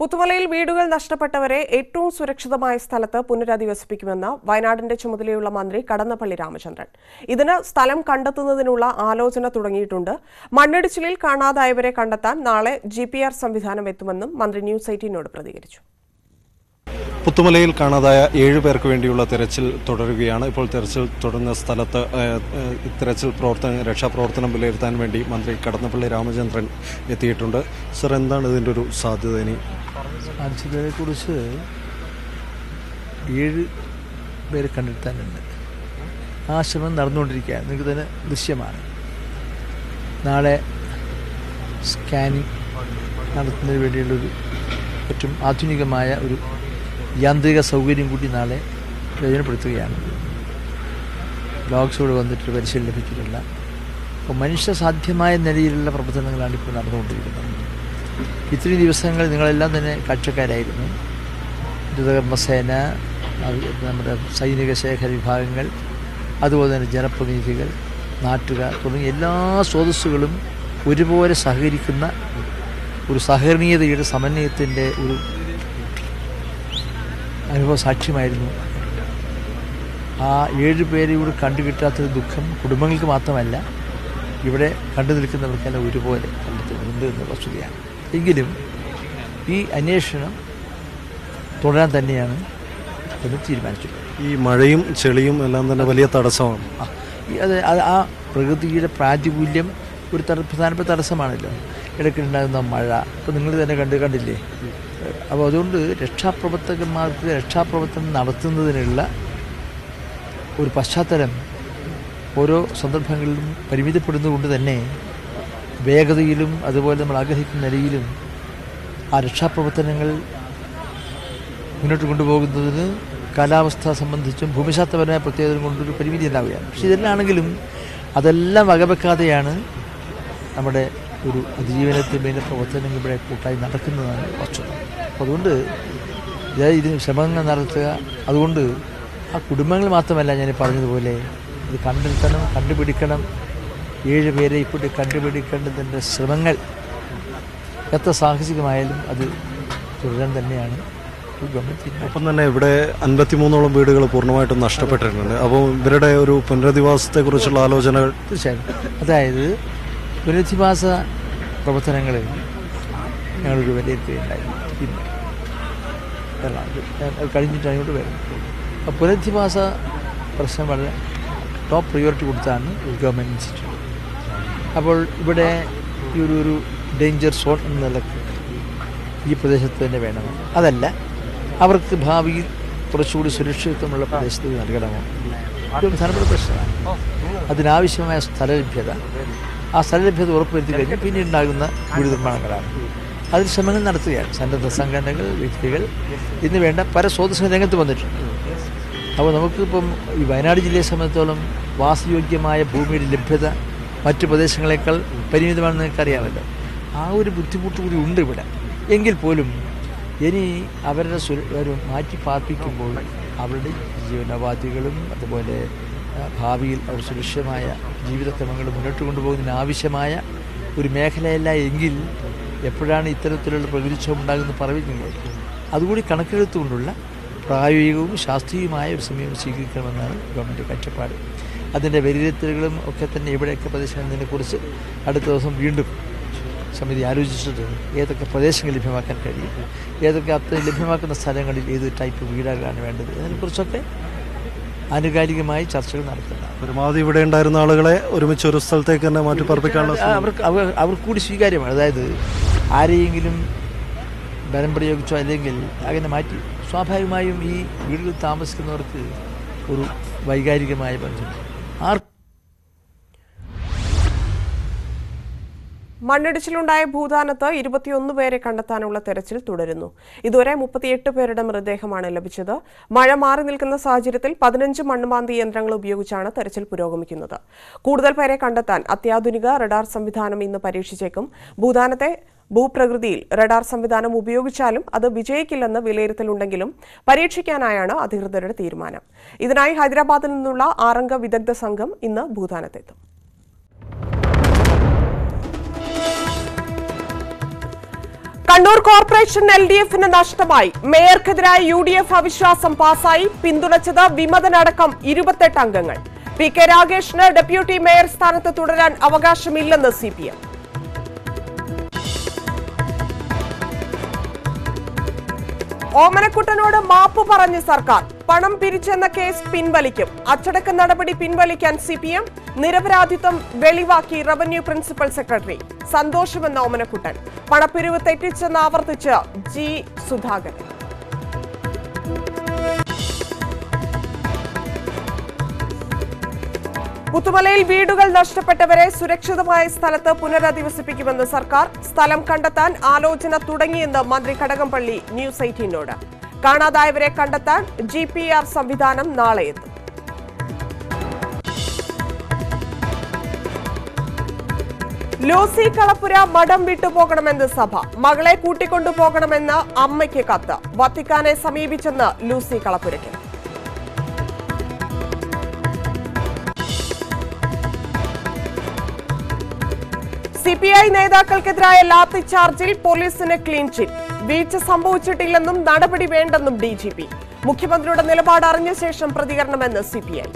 പുത്തുമലയിൽ വീടുകൾ നഷ്ടപ്പെട്ടവരെ ഏറ്റവും സുരക്ഷിതമായ സ്ഥലത്ത് പുനരധിവസിപ്പിക്കുമെന്ന് വയനാടിന്റെ ചുമതലയുള്ള മന്ത്രി കടന്നപ്പള്ളി രാമചന്ദ്രൻ. ഇതിന് സ്ഥലം കണ്ടെത്തുന്നതിനുള്ള ആലോചന തുടങ്ങിയിട്ടുണ്ട്. മണ്ണിടിച്ചിലിൽ കാണാതായവരെ കണ്ടെത്താൻ നാളെ ജി സംവിധാനം എത്തുമെന്നും മന്ത്രി ന്യൂസ് എയ്റ്റീനോട് പ്രതികരിച്ചു. പുത്തുമലയിൽ കാണാതായ ഏഴു പേർക്ക് വേണ്ടിയുള്ള തെരച്ചിൽ തുടരുകയാണ്. ഇപ്പോൾ തെരച്ചിൽ തുടർന്ന സ്ഥലത്ത് തെരച്ചിൽ പ്രവർത്തന രക്ഷാപ്രവർത്തനം വിലയിരുത്താൻ വേണ്ടി മന്ത്രി കടന്നപ്പള്ളി രാമചന്ദ്രൻ എത്തിയിട്ടുണ്ട്. സർ എന്താണ് ഇതിന്റെ ഒരു സാധ്യത ഇനി? കുറിച്ച് ഏഴ് പേര് കണ്ടെത്താനുണ്ട്. ആ ശ്രമം നടന്നുകൊണ്ടിരിക്കുകയാണ്. നിങ്ങൾക്ക് തന്നെ ദൃശ്യമാണ്. നാളെ സ്കാനിങ് നടത്തുന്നതിന് വേണ്ടിയുള്ളൊരു ഏറ്റവും ആധുനികമായ ഒരു യാന്ത്രിക സൗകര്യം കൂടി നാളെ പ്രയോജനപ്പെടുത്തുകയാണ്. ഡോഗ്സോട് വന്നിട്ട് പരിശീലനം ലഭിക്കുന്നില്ല അപ്പോൾ മനുഷ്യ സാധ്യമായ നിലയിലുള്ള പ്രവർത്തനങ്ങളാണ് ഇപ്പോൾ നടന്നുകൊണ്ടിരിക്കുന്നത്. ഇത്രയും ദിവസങ്ങൾ നിങ്ങളെല്ലാം തന്നെ കാഴ്ചക്കാരായിരുന്നു ദ്രുതകർമ്മസേന നമ്മുടെ സൈനിക ശേഖര വിഭാഗങ്ങൾ അതുപോലെ തന്നെ ജനപ്രതിനിധികൾ നാട്ടുകാർ തുടങ്ങിയ എല്ലാ സ്രോതസ്സുകളും ഒരുപോലെ സഹകരിക്കുന്ന ഒരു സഹകരണീയതയുടെ സമന്വയത്തിന്റെ ഒരു അനുഭവ സാക്ഷ്യമായിരുന്നു ആ ഏഴ് പേരെ ഇവിടെ കണ്ടു കിട്ടാത്തൊരു ദുഃഖം കുടുംബങ്ങൾക്ക് മാത്രമല്ല ഇവിടെ കണ്ടു നിൽക്കുന്നവർക്കെല്ലാം ഒരുപോലെ കണ്ടെത്തുന്നുണ്ട് എന്ന വസ്തുതയാണ് എങ്കിലും ഈ അന്വേഷണം തുടരാൻ തന്നെയാണ് എന്ന് തീരുമാനിച്ചത് ഈ മഴയും ചെളിയും എല്ലാം തന്നെ വലിയ തടസ്സമാണ്. അത് ആ പ്രകൃതിയുടെ പ്രാതികൂല്യം ഒരു പ്രധാനപ്പെട്ട തടസ്സമാണല്ലോ. ഇടയ്ക്കുണ്ടാകുന്ന മഴ. ഇപ്പോൾ നിങ്ങൾ തന്നെ കണ്ട് കണ്ടില്ലേ? അപ്പോൾ അതുകൊണ്ട് രക്ഷാപ്രവർത്തകന്മാർക്ക് രക്ഷാപ്രവർത്തനം നടത്തുന്നതിനുള്ള ഒരു പശ്ചാത്തലം ഓരോ സന്ദർഭങ്ങളിലും പരിമിതപ്പെടുന്നതുകൊണ്ട് തന്നെ വേഗതയിലും അതുപോലെ നമ്മൾ ആഗ്രഹിക്കുന്ന നിലയിലും ആ രക്ഷാപ്രവർത്തനങ്ങൾ മുന്നോട്ട് കൊണ്ടുപോകുന്നതിന് കാലാവസ്ഥ സംബന്ധിച്ചും ഭൂമിശാസ്ത്രപരമായ പ്രത്യേകത കൊണ്ടൊരു പരിമിതി ഉണ്ടാവുകയാണ്. പക്ഷെ ഇതെല്ലാണെങ്കിലും അതെല്ലാം വകവെക്കാതെയാണ് നമ്മുടെ ഒരു അതിജീവനത്തിന് വേണ്ട പ്രവർത്തനങ്ങൾ ഇവിടെ കൂട്ടായി നടക്കുന്നതാണ് വസ്തുത. അതുകൊണ്ട് ഇതാ ഇതിന് ശ്രമങ്ങൾ നടത്തുക. അതുകൊണ്ട് ആ കുടുംബങ്ങൾ മാത്രമല്ല ഞാൻ പറഞ്ഞതുപോലെ ഇത് കണ്ടെത്തണം കണ്ടുപിടിക്കണം. ഏഴ് പേരെ ഇപ്പോൾ കണ്ടുപിടിക്കേണ്ടതിന്റെ ശ്രമങ്ങൾ എത്ര സാഹസികമായാലും അത് തുടരാൻ തന്നെയാണ് ഒപ്പം തന്നെ ഇവിടെ അൻപത്തിമൂന്നോളം വീടുകൾ പൂർണമായിട്ടും നഷ്ടപ്പെട്ടിട്ടുണ്ട്. അപ്പോൾ ഇവരുടെ ഒരു പുനരധിവാസത്തെക്കുറിച്ചുള്ള ആലോചനകൾ തീർച്ചയായും അതായത് പുനരധിവാസ പ്രവർത്തനങ്ങളിൽ ഞങ്ങളൊരു വിലയിരുത്തുകയുണ്ടായി ഇന്ന് കഴിഞ്ഞിട്ട് അങ്ങോട്ട് വരുന്നത് അപ്പോൾ പുനരധിവാസ പ്രശ്നം വളരെ ടോപ്പ് പ്രയോറിറ്റി കൊടുത്താണ് ഗവൺമെന്റ് ഇൻസ്റ്റിറ്റ്യൂട്ട് അപ്പോൾ ഇവിടെ ഈ ഒരു ഒരു ഡേഞ്ചർ സോൺ എന്ന നിലയ്ക്ക് ഈ പ്രദേശത്ത് തന്നെ വേണമോ അതല്ല അവർക്ക് ഭാവിയിൽ കുറച്ചുകൂടി സുരക്ഷിതത്വമുള്ള പ്രദേശത്ത് നൽകണമോ? ഇതൊരു പ്രധാനപ്പെട്ട പ്രശ്നമാണ് അതിനാവശ്യമായ സ്ഥലലഭ്യത ആ സ്ഥലലഭ്യത ഉറപ്പുവരുത്തി കഴിഞ്ഞാൽ പിന്നെ ഉണ്ടാകുന്ന വീട് നിർമ്മാണങ്ങളാണ് അതിൽ ശ്രമങ്ങൾ നടത്തുകയാണ്. സന്നദ്ധ സംഘടനകൾ വ്യക്തികൾ ഇന്ന് വേണ്ട പല സ്രോതസ്സുകൾ രംഗത്ത് വന്നിട്ടുണ്ട്. അപ്പോൾ നമുക്കിപ്പം ഈ വയനാട് ജില്ലയെ സംബന്ധിച്ചോളം വാസയോഗ്യമായ ഭൂമിയുടെ ലഭ്യത മറ്റു പ്രദേശങ്ങളെക്കാൾ പരിമിതമാണെന്ന് നിങ്ങൾക്കറിയാമല്ലോ. ആ ഒരു ബുദ്ധിമുട്ട് കൂടി ഉണ്ട് ഇവിടെ. എങ്കിൽ പോലും ഇനി അവരുടെ ഒരു മാറ്റി പാർപ്പിക്കുമ്പോൾ അവരുടെ ജീവനോപാധികളും അതുപോലെ ഭാവിയിൽ അവർ സുരക്ഷിതമായ ജീവിതക്രമങ്ങൾ മുന്നോട്ട് കൊണ്ടുപോകുന്നതിന് ആവശ്യമായ ഒരു മേഖലയല്ല എങ്കിൽ എപ്പോഴാണ് ഇത്തരത്തിലുള്ള പ്രകൃതിക്ഷോഭം ഉണ്ടാകുന്നത് പറയുന്നത്? അതുകൂടി കണക്കിലെടുത്തുകൊണ്ടുള്ള പ്രായോഗികവും ശാസ്ത്രീയവുമായ ഒരു സമയം സ്വീകരിക്കണമെന്നാണ് ഗവൺമെന്റ് കാഴ്ചപ്പാട്. അതിന്റെ വിലയിരുത്തലുകളും ഒക്കെ തന്നെ എവിടെയൊക്കെ പ്രദേശങ്ങളതിനെക്കുറിച്ച് അടുത്ത ദിവസം വീണ്ടും സമിതി ആലോചിച്ചിട്ട് ഏതൊക്കെ പ്രദേശങ്ങൾ ലഭ്യമാക്കാൻ കഴിയും? ഏതൊക്കെ അത്ര ലഭ്യമാക്കുന്ന സ്ഥലങ്ങളിൽ ഏത് ടൈപ്പ് വീടുകളാണ് വേണ്ടത്? ഇതിനെക്കുറിച്ചൊക്കെ ആനുകാലികമായി ചർച്ചകൾ നടത്തുന്നത്. പരമാവധി ഇവിടെ ഉണ്ടായിരുന്ന ആളുകളെ ഒരുമിച്ച് ഒരു സ്ഥലത്തേക്ക് തന്നെ മാറ്റി പാർപ്പിക്കാനുള്ള അവർക്ക് അവർ അവർക്ക് കൂടി സ്വീകാര്യമാണ്. അതായത് ആരെയെങ്കിലും ബലം പ്രയോഗിച്ചോ അല്ലെങ്കിൽ അങ്ങനെ മാറ്റി സ്വാഭാവികമായും ഈ വീടുകളിൽ താമസിക്കുന്നവർക്ക് ഒരു വൈകാരികമായ ബന്ധം. ആർ മണ്ണിടിച്ചിലുണ്ടായ ഭൂതാനത്ത് ഇരുപത്തിയൊന്ന് പേരെ കണ്ടെത്താനുള്ള തെരച്ചിൽ തുടരുന്നു. ഇതുവരെ മുപ്പത്തിയെട്ട് പേരുടെ മൃതദേഹമാണ് ലഭിച്ചത്. മഴ മാറി നിൽക്കുന്ന സാഹചര്യത്തിൽ പതിനഞ്ച് മണ്ണുമാന്തി യന്ത്രങ്ങൾ ഉപയോഗിച്ചാണ് തെരച്ചിൽ പുരോഗമിക്കുന്നത്. കൂടുതൽ പേരെ കണ്ടെത്താൻ അത്യാധുനിക റഡാർ സംവിധാനം ഇന്ന് പരീക്ഷിച്ചേക്കും. ഭൂതാനത്തെ ഭൂപ്രകൃതിയിൽ റഡാർ സംവിധാനം ഉപയോഗിച്ചാലും അത് വിജയിക്കില്ലെന്ന് വിലയിരുത്തലുണ്ടെങ്കിലും പരീക്ഷിക്കാനായാണ് അധികൃതരുടെ തീരുമാനം. ഇതിനായി ഹൈദരാബാദിൽ നിന്നുള്ള ആറംഗ വിദഗ്ധ സംഘം ഇന്ന് ഭൂതാനത്തെത്തും. കണ്ണൂർ കോർപ്പറേഷൻ എൽ ഡി എഫിന് നഷ്ടമായി. മേയർക്കെതിരായ യു ഡി എഫ് അവിശ്വാസം പാസായി. പിന്തുണച്ചത് വിമതനടക്കം ഇരുപത്തെട്ട് അംഗങ്ങൾ. പി കെ രാഗേഷിന് ഡെപ്യൂട്ടി മേയർ സ്ഥാനത്ത് തുടരാൻ അവകാശമില്ലെന്ന് സി പി എം. ഓമനക്കുട്ടനോട് മാപ്പ് പറഞ്ഞ് സർക്കാർ. പണം പിരിച്ചെന്ന കേസ് പിൻവലിക്കും. അച്ചടക്ക നടപടി പിൻവലിക്കാൻ സി പി എം നിരപരാധിത്വം വെളിവാക്കി റവന്യൂ പ്രിൻസിപ്പൽ സെക്രട്ടറി സന്തോഷമെന്ന ഓമനക്കുട്ടൻ. പണപ്പിരിവ് തെറ്റിച്ചെന്ന് ആവർത്തിച്ച് ജി സുധാകരൻ. പുത്തുമലയിൽ വീടുകൾ നഷ്ടപ്പെട്ടവരെ സുരക്ഷിതമായ സ്ഥലത്ത് പുനരധിവസിപ്പിക്കുമെന്ന് സർക്കാർ. സ്ഥലം കണ്ടെത്താൻ ആലോചന തുടങ്ങിയെന്ന് മന്ത്രി കടകംപള്ളി ന്യൂസ് എയ്റ്റീനോട്. കാണാതായവരെ കണ്ടെത്താൻ ജി പി ആർ സംവിധാനം നാളെ എത്തും. ലോസി കളപ്പുര മഠം വിട്ടുപോകണമെന്ന് സഭ. മകളെ കൂട്ടിക്കൊണ്ടുപോകണമെന്ന് അമ്മയ്ക്ക് കത്ത്. വത്തിക്കാനെ സമീപിച്ചെന്ന് ലൂസി കളപ്പുരയ്ക്ക്. സി പി ഐ നേതാക്കൾക്കെതിരായ ലാത്തി ചാർജിൽ പോലീസിന് ക്ലീൻ ചിറ്റ്. വീഴ്ച സംഭവിച്ചിട്ടില്ലെന്നും നടപടി വേണ്ടെന്നും ഡി ജി പി. മുഖ്യമന്ത്രിയുടെ നിലപാട് അറിഞ്ഞ ശേഷം പ്രതികരണമെന്ന് സി പി ഐ.